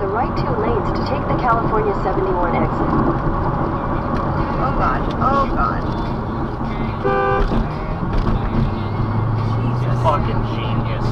the right two lanes to take the California 71 exit. Oh god. Oh god. Jesus. Fucking genius.